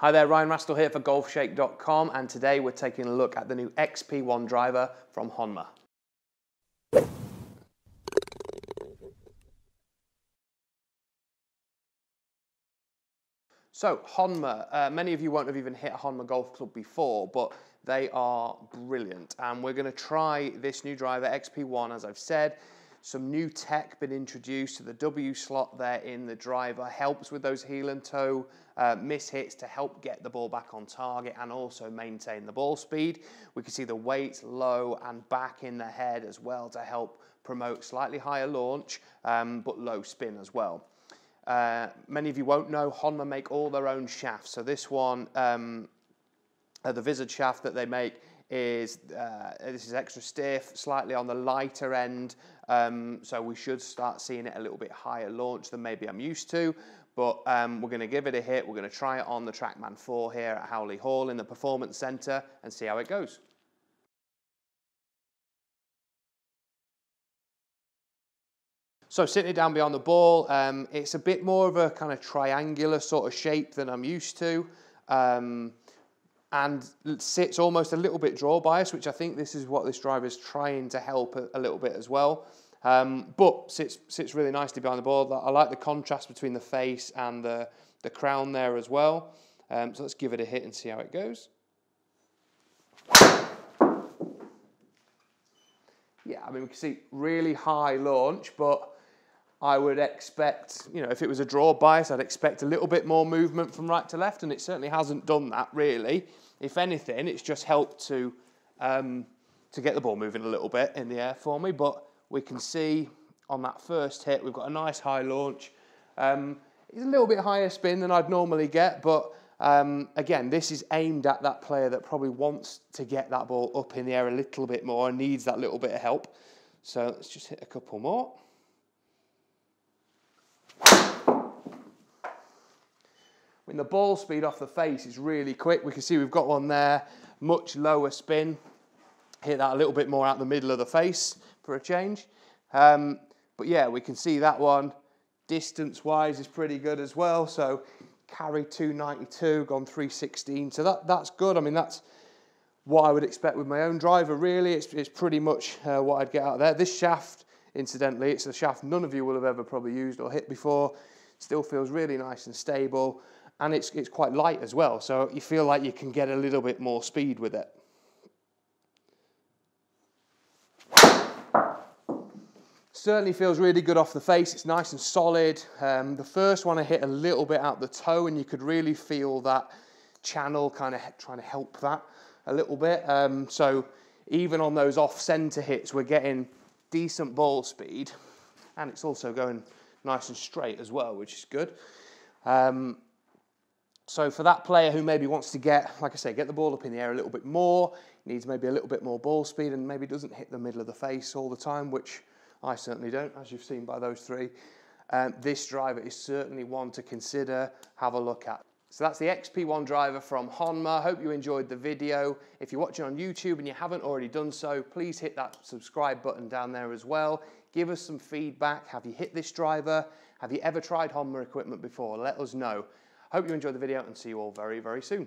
Hi there, Ryan Rastall here for GolfShake.com and today we're taking a look at the new XP1 driver from Honma. So Honma, uh, many of you won't have even hit a Honma Golf Club before, but they are brilliant. And we're gonna try this new driver, XP1, as I've said. Some new tech been introduced to the W slot there in the driver, helps with those heel and toe uh, miss hits to help get the ball back on target and also maintain the ball speed. We can see the weight low and back in the head as well to help promote slightly higher launch, um, but low spin as well. Uh, many of you won't know, Honma make all their own shafts. So this one, um, uh, the Vizard shaft that they make is uh, this is extra stiff, slightly on the lighter end, um, so we should start seeing it a little bit higher launch than maybe I'm used to. But um, we're going to give it a hit. We're going to try it on the Trackman 4 here at Howley Hall in the Performance Centre and see how it goes. So sitting down beyond the ball, um, it's a bit more of a kind of triangular sort of shape than I'm used to. Um, and sits almost a little bit draw bias, which I think this is what this driver is trying to help a, a little bit as well. Um, but sits, sits really nicely behind the ball. I like the contrast between the face and the, the crown there as well. Um, so let's give it a hit and see how it goes. Yeah, I mean, we can see really high launch, but I would expect, you know, if it was a draw bias, I'd expect a little bit more movement from right to left, and it certainly hasn't done that really. If anything, it's just helped to um, to get the ball moving a little bit in the air for me. But we can see on that first hit, we've got a nice high launch. Um, it's a little bit higher spin than I'd normally get, but um, again, this is aimed at that player that probably wants to get that ball up in the air a little bit more and needs that little bit of help. So let's just hit a couple more. Mean, the ball speed off the face is really quick. We can see we've got one there, much lower spin. Hit that a little bit more out the middle of the face for a change. Um, but yeah, we can see that one distance-wise is pretty good as well. So carry 292, gone 316. So that, that's good. I mean, that's what I would expect with my own driver, really. It's, it's pretty much uh, what I'd get out there. This shaft, incidentally, it's a shaft none of you will have ever probably used or hit before. Still feels really nice and stable and it's, it's quite light as well, so you feel like you can get a little bit more speed with it. Certainly feels really good off the face, it's nice and solid. Um, the first one I hit a little bit out the toe and you could really feel that channel kind of trying to help that a little bit. Um, so even on those off-centre hits, we're getting decent ball speed and it's also going nice and straight as well, which is good. Um, so for that player who maybe wants to get, like I say, get the ball up in the air a little bit more, needs maybe a little bit more ball speed and maybe doesn't hit the middle of the face all the time, which I certainly don't, as you've seen by those three, um, this driver is certainly one to consider, have a look at. So that's the XP1 driver from Honma. Hope you enjoyed the video. If you're watching on YouTube and you haven't already done so, please hit that subscribe button down there as well. Give us some feedback. Have you hit this driver? Have you ever tried Honma equipment before? Let us know. Hope you enjoyed the video and see you all very, very soon.